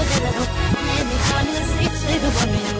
modelo. Me dejan el sexo de bolero.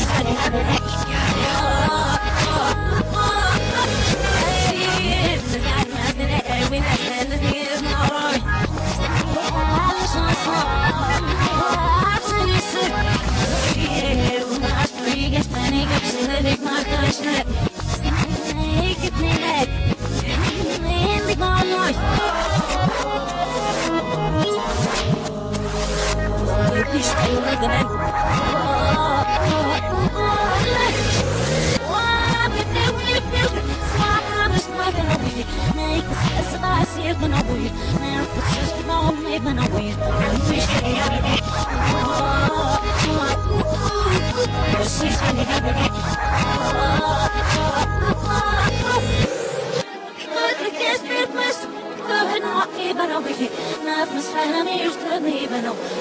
I'm Thank you.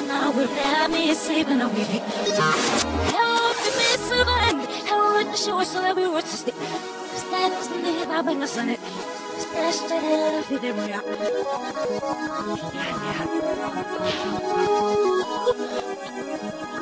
Not with them, he's. Başımızda bir uçsuzluk Üstelik daha ben nasıl Üstelik fikrimi Yeah, yeah.